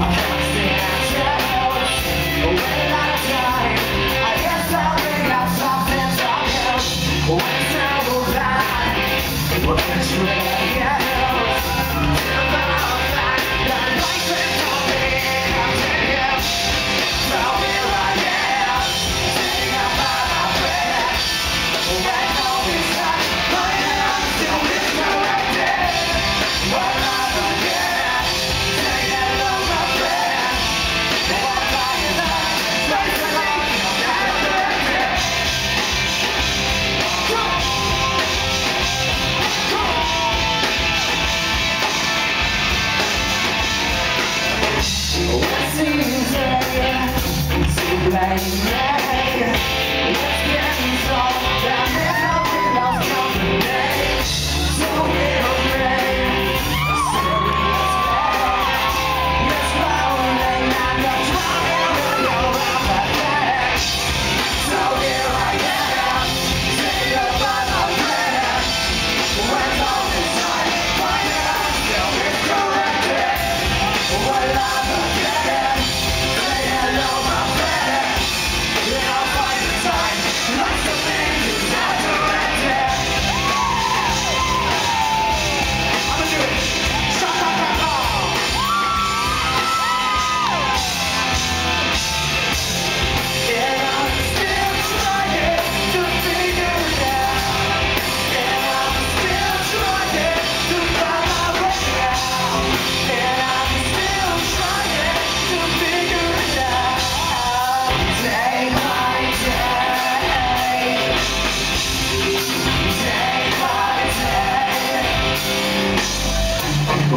好。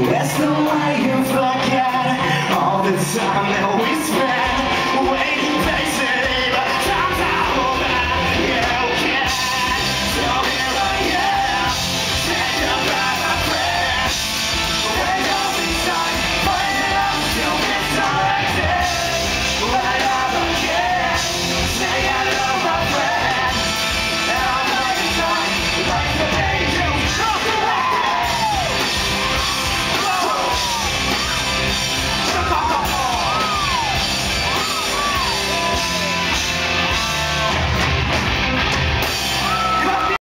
That's the lion fly cat All the time that we spend